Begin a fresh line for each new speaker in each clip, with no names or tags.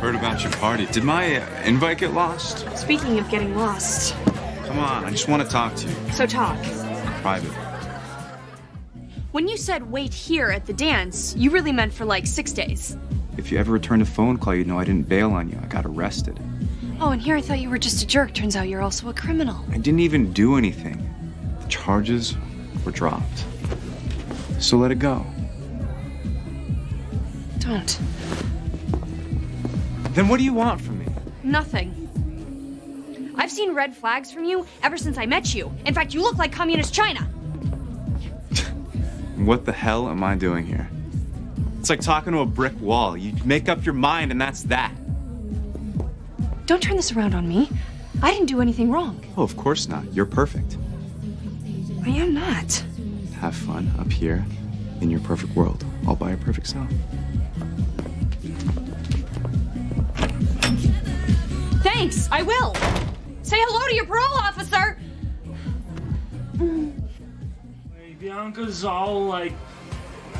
Heard about your party. Did my uh, invite get lost?
Speaking of getting lost,
Come on, I just want to talk to you.
so talk.
Private.
When you said wait here at the dance, you really meant for like six days.
If you ever return a phone call, you know I didn't bail on you. I got arrested.
Oh, and here I thought you were just a jerk. Turns out you're also a criminal.
I didn't even do anything. The charges were dropped. So let it go.
Don't.
Then what do you want from me?
Nothing. I've seen red flags from you ever since I met you. In fact, you look like communist China.
What the hell am I doing here? It's like talking to a brick wall. You make up your mind and that's that.
Don't turn this around on me. I didn't do anything wrong.
Oh, of course not. You're perfect.
I am not.
Have fun up here in your perfect world, all by your perfect self.
Thanks, I will. Say hello to your parole officer.
Hey, Bianca's all like,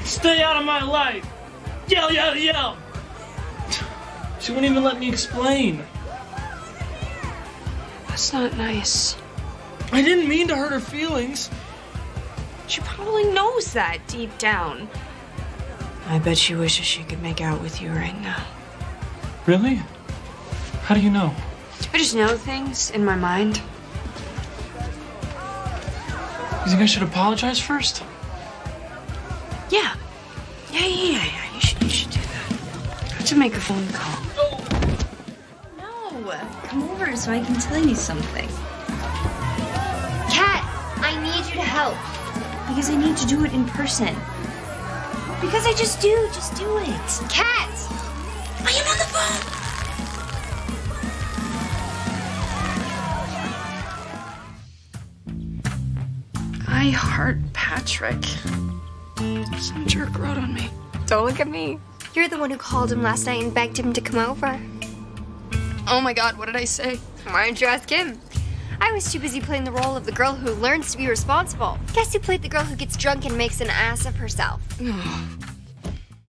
stay out of my life! Yell, yell, yell! She wouldn't even let me explain.
That's not nice.
I didn't mean to hurt her feelings.
She probably knows that deep down. I bet she wishes she could make out with you right now.
Really? How do you know?
I just know things in my mind.
You think I should apologize first?
Yeah. Yeah, yeah, yeah, yeah. You should, you should do that. I have to make a phone call.
No, come over so I can tell you something. Kat, I need you to help. Because I need to do it in person. Because I just do, just do it. Kat! I
heart Patrick. Some jerk wrote on me.
Don't look at me. You're the one who called him last night and begged him to come over.
Oh my god, what did I say?
Why don't you ask him? I was too busy playing the role of the girl who learns to be responsible. Guess who played the girl who gets drunk and makes an ass of herself? Oh,